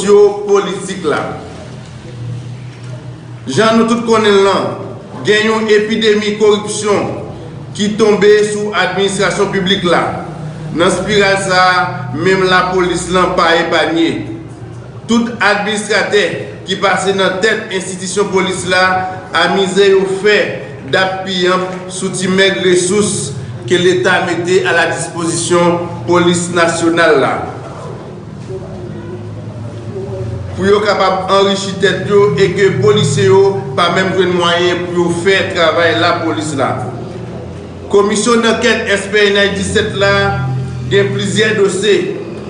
sosyo-politik la. Jan nou tout konen lan, gen yon epidemi korupsyon ki tombe sou administrasyon publik la. Nan spiral sa, mem la polis lan pa epanye. Tout administrate ki pase nan tet institisyon polis la, a mize yo fe dap piyan sou ti meg resous ke l'Etat mette a la disposisyon polis nasyonal la. Pou yo kapab enrichi tet yo e ke polise yo pa menm jwen mwayen pou yo fè travay la polis la. Komisyon nanket SPNI 17 la gen plizye dosye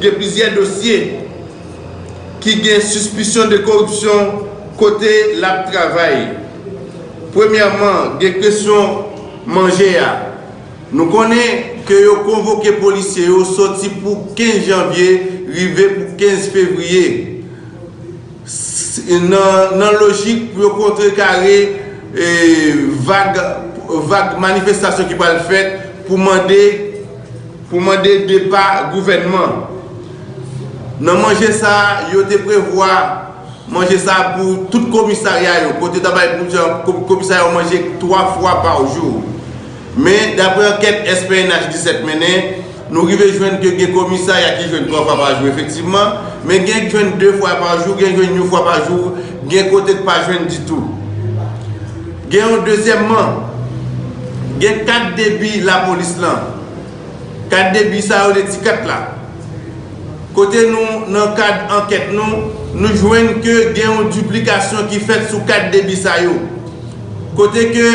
gen plizye dosye ki gen suspisyon de korupsyon kote la travay. Premiyaman, gen kresyon manje ya. Nou konen ke yo konvoke polise yo soti pou 15 janvye rive pou 15 fevriye. nan, nan logik pou yo kontre kare e, vague, vague manifestasyon ki pal fèt pou mande pou mande depa gouvenman. Nan manje sa, yo te prevoa manje sa pou tout komisarya yo, kote tabay pou komisarya yo manje 3 fwa par jou. Men, dapre anket SPNH 17 menen, nou rive jwen ke ge komisarya ki jwen 3 fwa par jou, efektiveman, men gen jwen 2 fwa pa jou, gen jwen 1 fwa pa jou, gen kote pa jwen di tou. Gen yon dezemman, gen 4 debi la polis lan. 4 debi sa ou de ti 4 la. Kote nou nan 4 anket nou, nou jwen ke gen yon duplikasyon ki fet sou 4 debi sa yo. Kote ke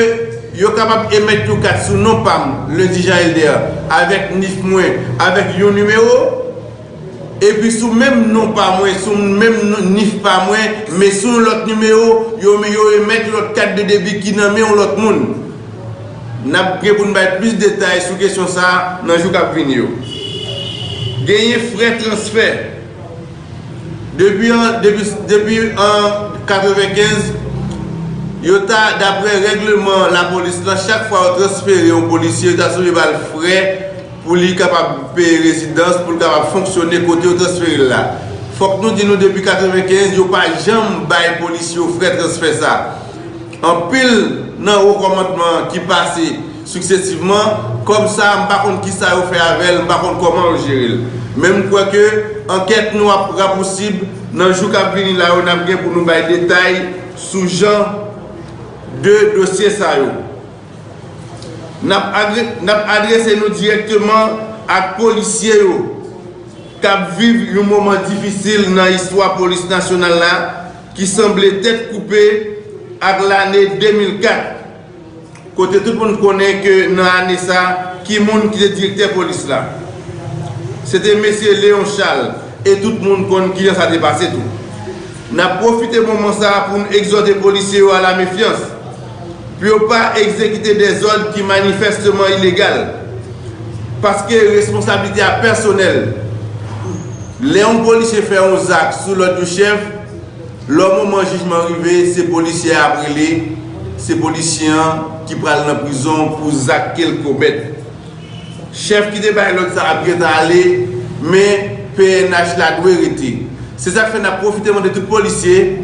yo kapap emet yo 4 sou non pam, le dijan LDA, avek nif mwen, avek yon numero, epi sou menm non pa mwen, sou menm nif pa mwen, me sou lot nimeyo, yo me yo emet lot kat de debi ki nan men ou lot moun. Nap pre pou nou bay plus detay sou kesyon sa nan jou kap vin yo. Genye fre transfer. Depi an, depi, depi an 95, yo ta dapre regleman la polis la, chak fwa yo transfer yon polisye, yo ta sou yo bal fre, pou li kapab peye rezidans, pou li kapab fonksyonne kote yo transferi la. Fok nou di nou depi 95, yo pa jam bay polisi yo fre transfer sa. An pil nan ou rekomandman ki pase suksesiveman, kom sa mpa kon ki sa yo fe avel, mpa kon koman yo jiril. Mem kwa ke, anket nou ap raposib nan jou kap vini la yo nam gen pou nou bay detay sou jan de dosye sa yo. nap adrese nou direktman ak polisye yo. Kap viv yon mouman difisil nan histwa polis nasyonal la ki semble tet koupe ak l'anè 2004 kote tout moun konen ke nan anè sa ki moun ki de direktè polis la. Sete mesye Léon Charles et tout moun konen ki jan sa depase tou. Nap profite mouman sa pou nou exote polisye yo a la mefyans puis ne pas exécuter des ordres qui manifestement illégales. Parce que responsabilité personnelle, Léon policier fait un acte sous l'ordre du chef, l'homme moment jugement arrivé, c'est policier appelé, c'est policier qui prend la prison pour acte qu'il commet. Chef qui débat l'autre ça après aller, mais PNH la doit hériter. C'est ça que nous profitons de tout policier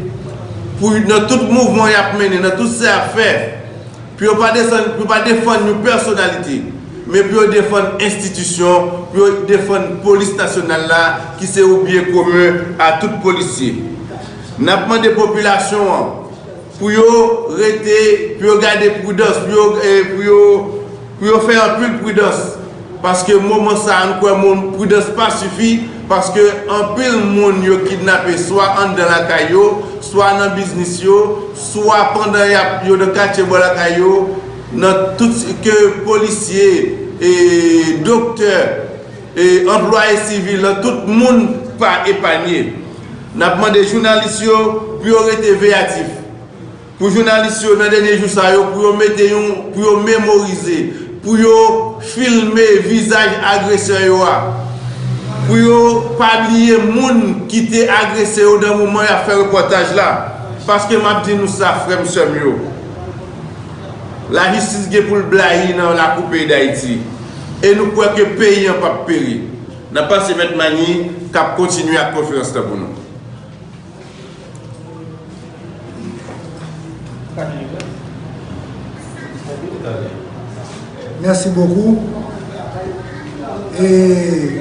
pour dans tout mouvement y a mené, dans tout ce à faire. Puis on ne pas défendre nos personnalités, mais pour défendre l'institution, pour défendre la police nationale là, qui c'est au bien commun à tout policier. Nous avons des populations pour rester, pour garder prudence, pour, pour, pour faire un peu de prudence. Parce que moment ça, nous prudence pas suffit Paske an pil moun yo kidnapè Swa an de la kayo Swa nan biznis yo Swa pandan yo de kache bo la kayo Nan tout se ke polisye E doktor E employe sivil Nan tout moun pa epanye Napman de jounalist yo rete veyatif Pou jounalist yo nan denye jou sa yo Pou yo mette yon Pou yo memorize Pou yo filme vizaj agresyon yo a. pou yo pabliye moun ki te agrese yo dan mouman ya fe reportaj la. Paske map di nou sa frem sem yo. La jistis ge pou l blahi nan la koupe da iti. E nou kwa ke peyi an pap peri. Nan pa se vet mani kap kontinu ak konferans ta pou nou. Merci beaucoup. Et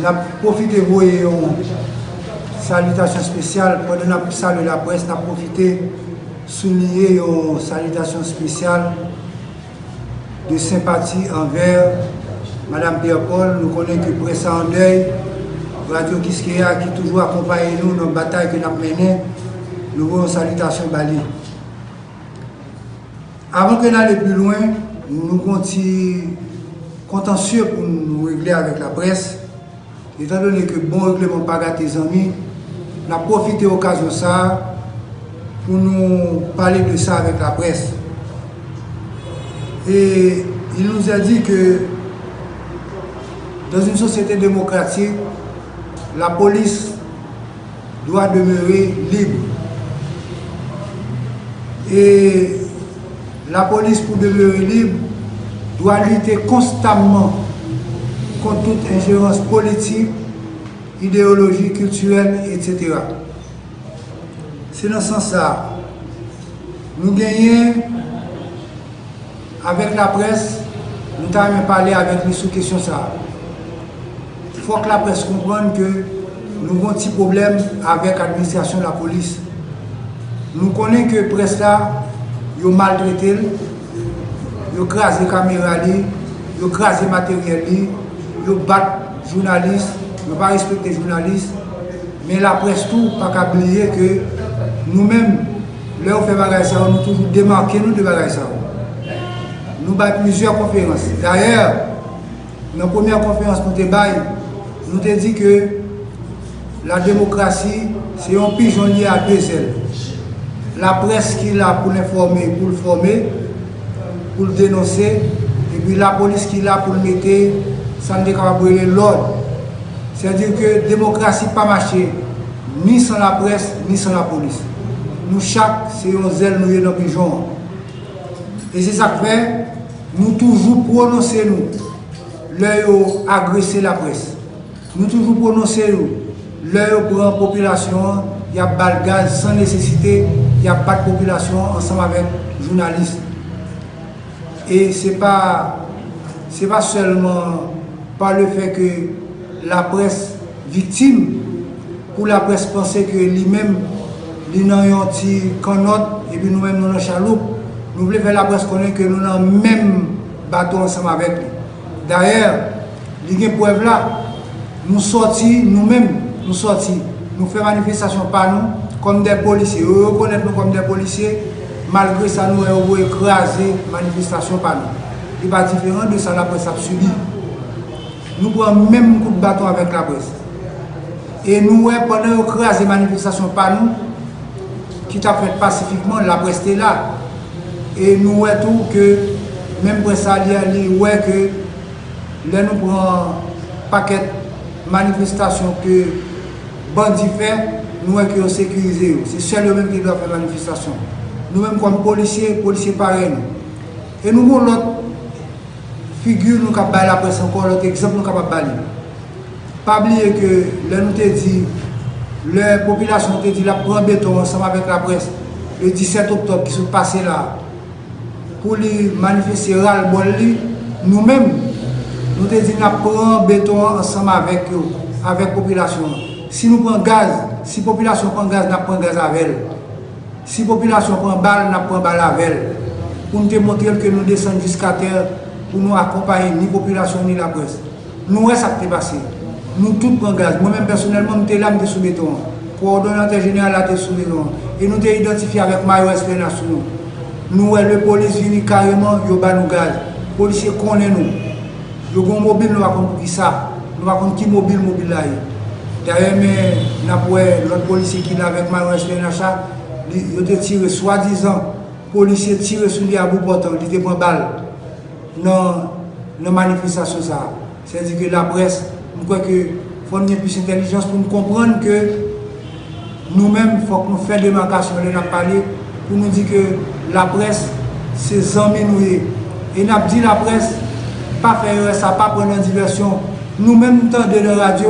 on a profité de une salutation spéciale. Pendant que salut la presse, on a profité de souligner une salutation spéciale de sympathie envers Madame Pierre-Paul. Nous connaissons que presse en deuil, Radio Kiskeya qui toujours accompagne nous dans la bataille que nous avons menée. Nous voulons une salutation Bali. Avant que n'aille plus loin, nous continuons contentieux pour nous régler avec la presse. Étant donné que bon règlement pas gâté tes amis, a profité de l'occasion ça pour nous parler de ça avec la presse. Et il nous a dit que dans une société démocratique, la police doit demeurer libre. Et la police, pour demeurer libre, doit lutter constamment toute ingérence politique, idéologie, culturelle, etc. C'est dans ce sens-là. Nous gagnons avec la presse, nous avons parlé avec lui sous question ça. Il faut que la presse comprenne que nous avons un petit problème avec l'administration de la police. Nous connaissons que la presse là, ils maltraité, ils crasé les caméras, ils crasé le matériel, les journalistes, ils n'ont pas respecté les journalistes. Mais la presse tout, pas qu'à oublier que nous-mêmes, on fait bagage ça, nous toujours démarqué nous de bagage ça. Nous avons plusieurs conférences. D'ailleurs, dans la première conférence nous nous avons dit que la démocratie, c'est un pigeonnier à deux ailes la presse qui est là pour l'informer, pour le former, pour le dénoncer, et puis la police qui est là pour le mettre, sans décabrer l'ordre. C'est-à-dire que la démocratie pas marché, ni sans la presse, ni sans la police. Nous, chaque, c'est un zèle nous dans pigeon. Et c'est ça que fait, nous toujours prononcer nous, l'œil agresser la presse. Nous toujours prononcer nous, l'œil pour la population, il y a pas de gaz sans nécessité, il n'y a pas de population ensemble avec les journalistes. Et ce n'est pas, pas seulement par le fait que la presse victime, pour la presse penser que lui-même, il a un petit canotte et puis nous-mêmes nous avons chaloupe, nous voulons faire la presse connaître que nous avons même bateau ensemble avec lui. D'ailleurs, il y a preuve là, nous sortis, nous-mêmes, nous sortis, nous faisons manifestation par nous, comme des policiers. Nous reconnaissons nous comme des policiers, malgré ça, nous avons écrasé manifestation par nous. Il n'est pas différent de ça, la presse a subi. Nous prenons même coup de bâton avec la presse. Et nous, pendant écrasé la manifestation par nous, qui t'a fait pacifiquement, la presse est là. Et nous tout que, même presse alliée, ouais que nous prenons un paquet de manifestations que bandits fait, nous qui sécurisé. C'est seul eux-mêmes qui doivent faire manifestation. Nous-mêmes comme policiers, policiers pareils. Et nous avons figyur nou kap bay la pres ankon, lot eksemp nou kap ap bali. Pabliye ke lè nou te di, lè popilasyon te di la pran beton ansama vek la pres, le 17 oktob ki sou pase la, pou li manifeste ral bol li, nou men, nou te di la pran beton ansama vek yo, avek popilasyon. Si nou pran gaz, si popilasyon pran gaz, na pran gaz avel. Si popilasyon pran bal, na pran bal avel. Pou nou te montre ke nou desen jiska ter, pou nou akompaye ni populasyon ni la pres. Nou wè sa te pase. Nou tout pren gaz. Mwen men personelman mwen te lam te soubeton. Koordonante genyal la te soubeton. E nou te identifi avèk Mayo Esplenasyon. Nou wè le polis vini kareman yo ban nou gaz. Polisye konen nou. Yo gon mobil nou akon pou ki sa. Nou akon ki mobil mobil la yo. Derè men napouè lòt polisye ki la avèk Mayo Esplenasyon. Yo te tire swadizan. Polisye tire sou li abou potan. Li te pren bal. Dans la manifestation. C'est-à-dire que la presse, je crois qu'il faut une plus d'intelligence pour nous comprendre que nous-mêmes, il faut que nous fassions des démarcations, on a parlé, pour nous dire que la presse, c'est amis nous. Et nous avons dit la presse, pas faire ça, pas prendre une diversion. Nous-mêmes, nous de la radio,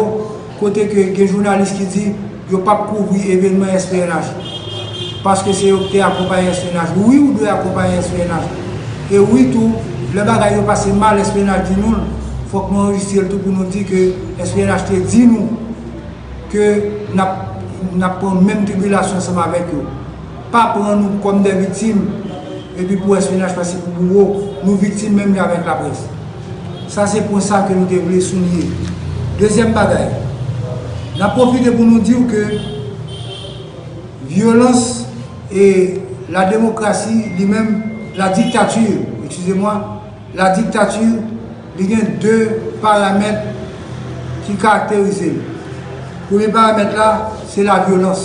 côté que les journalistes qui disent ne pas couvrir l'événement SPNH. Parce que c'est eux qui accompagnent SPNH. Oui, ou doit accompagner SPNH. E wè tou, le bagay yo pase mal SPNH di nou, fòk mwen enregistre tout pou nou di ke SPNH te di nou ke nap pon mèm tribulasyon seman vek yo. Pa pran nou kom de vitim e pi pou SPNH pase pou mou, nou vitim mèm li avèk la pres. Sa se pon sa ke nou te vle sounye. Dezyen bagay, nan profite pou nou di ou ke violans e la demokrasi li mèm la diktature, excusez-moi, la diktature li gen dè paramètre ki karakterize. Pou li paramètre la, se la violans.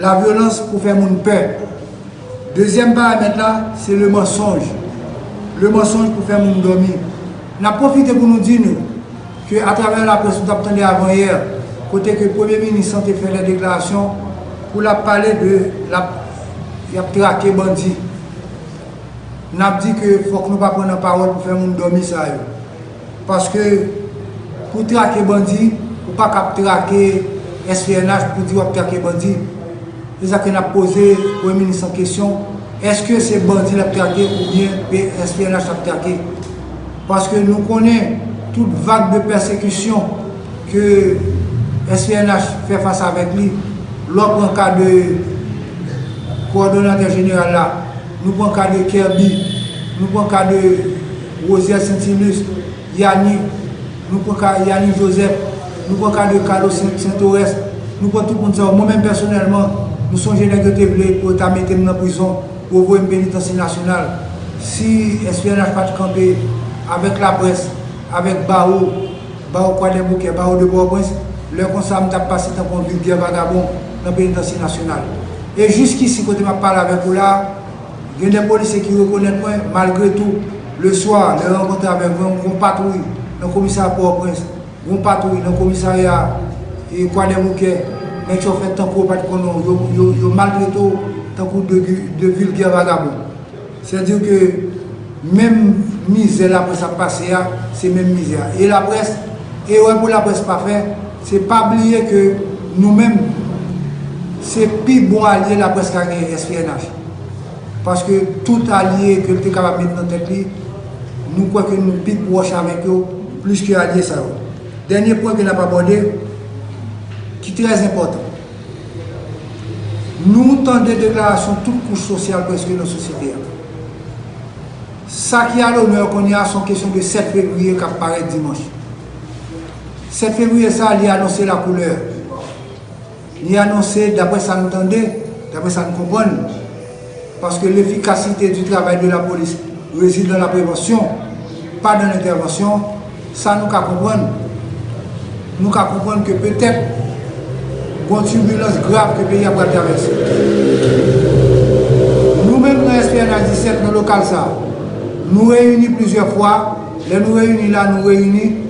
La violans pou fè moun pè. Dezyen paramètre la, se le mensonj. Le mensonj pou fè moun domi. Nan profite pou nou di nou ke a travè la presou d'aptende avan yè, kote ke Premier Ministre te fè la deklarasyon pou la pale de la yap trake bandi. nap di ke fok nou pa pren nan parol pou fè moun domi sa yo. Paske pou trake bandi, pou pa kap trake SPNH pou di wap trake bandi, e zake nap pose ou emini san kesyon, eske se bandi lap trake ou bien SPNH lap trake. Paske nou konen tout vague de persekisyon ke SPNH fè fasa avèk li, lòp an ka de koordinatè genyal la, nou pou an ka de Kerbi, nou pou an ka de Rosier Saint-Inus, Yani, nou pou an ka Yani Joseph, nou pou an ka de Carlos Saint-Orest, nou pou an tout pou an sa, mou men personelman, nou son genèk de Tevle pou ta mette nou nan prison pou vou en penitansi nasyonal. Si SPNH pati kampe avèk la pres, avèk Barou, Barou Kouadè Boukè, Barou de Bourgoins, lè kon sa mou tap pase tan kon vilgè vagabon nan penitansi nasyonal. E jiski si kote ma pale avek Il y a des policiers qui reconnaissent moi, malgré tout, le soir, je rencontre avec moi, on patrouille dans le commissariat Port-au-Prince, on patrouille dans le commissariat et quoi des mouquets, mais je fais tant qu'on pas de malgré tout, tant qu'on de, de vulgaire vagabond. C'est-à-dire que même misère la presse a passé, c'est même misère. Et la presse, et ouais, pour la presse pas fait, c'est pas oublier que nous-mêmes, c'est plus bon allié la presse qu'à SPNH. Paske tout alye ke lte kapap met nan tek li, nou kwa ke nou pi pwosh avèk yo, plus ki alye sa yo. Denye pwen ke nan pa bode, ki trez important. Nou tande deklarasyon tout kouch sosyal preske nan sosyete ya. Sa ki alo nou yo konye a son kesyon de 7 februye kap paret dimanche. 7 februye sa li anonse la kouleur. Li anonsè, d'apre sa nou tende, d'apre sa nou kompon, paske l'efikasite du travay de la polis rezide dan la prevensyon, pa dan l'intervensyon, sa nou ka kompon. Nou ka kompon ke petèp bon tumulans grav ke peyi apre tervensyon. Nou men nou espèr nan 17 nan lokal sa, nou reyouni plizye fwa, le nou reyouni la nou reyouni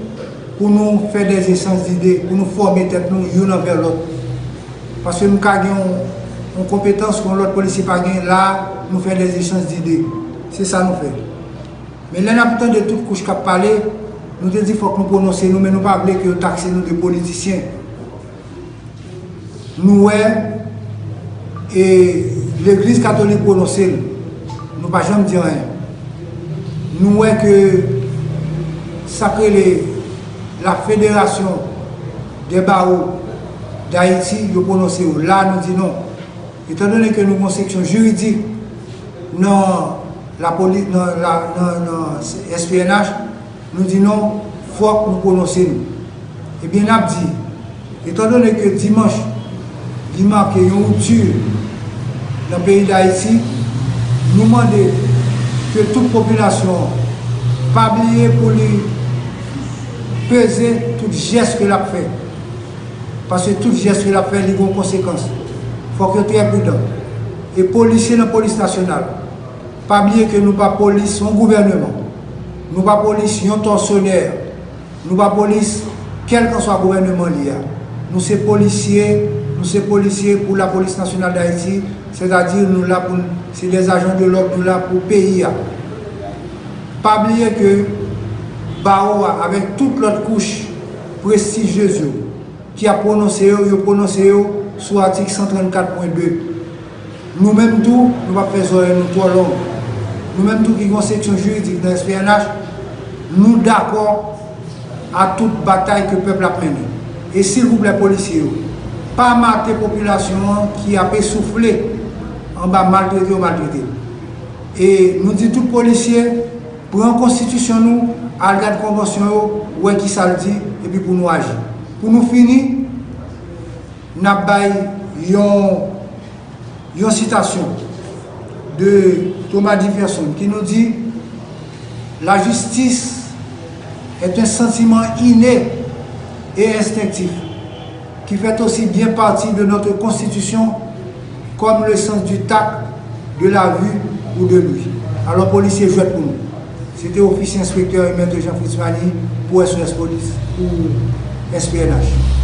pou nou fè des esans d'ide, pou nou forme tèp nou yon anver lòt. Paske nou ka gen une compétence qu'on l'autre policier pas gagné là, nous faisons des échanges d'idées. C'est ça nous faisons. Mais là, nous de toute couche qui a parlé, nous disons qu'il faut que nous prononcions nous, mais nous ne pas que nous taxons nous de politiciens. Nous, et l'Église catholique prononce, nous ne pas jamais dire rien. Nous, que sacré la fédération des barreaux d'Haïti, nous prononçons. Là, nous disons non. étant donné que nous avons une section juridique dans la police, dans l'espionnage, nous disons, il faut que nous prononcer nous. Eh bien, nous dit, étant donné que dimanche, il marque une rupture dans le pays d'Haïti, nous demandons que toute population, pas oublier pour lui peser tout geste que l'a fait. Parce que tout geste que l'a fait, il y a une conséquence. Konsekans. Fòk yo trè prudan. E polisye nan polis nasyonal. Pa blye ke nou pa polis yon gouvernement. Nou pa polis yon torsyonèr. Nou pa polis kel kan so a gouvernement li ya. Nou se polisye, nou se polisye pou la polis nasyonal d'Haïti. Se da dir nou la pou, se les ajan de l'ok nou la pou peyi ya. Pa blye ke ba oua avèk tout lot kouch prestijez yo. ki a prononse yo, yo prononse yo sou atik 134.2. Nou menm tou, nou va prezore nou to alon. nous-mêmes tous qui avons section juridique dans SPNH, nous d'accord à toute bataille que le peuple a menée. Et s'il vous plaît, policiers, pas mater population qui a essoufflé en bas maltraité ou maltraité. Et nous disons tout policiers, pour en constitution nous, à la convention, ouais qui ça le dit, et puis pour nous agir. Pour nous finir, nous avons une citation de Thomas Diverson qui nous dit La justice est un sentiment inné et instinctif qui fait aussi bien partie de notre constitution comme le sens du tact, de la vue ou de lui. Alors, policier, jouez pour nous. C'était officier inspecteur et maître Mani pour SOS Police ou SPNH.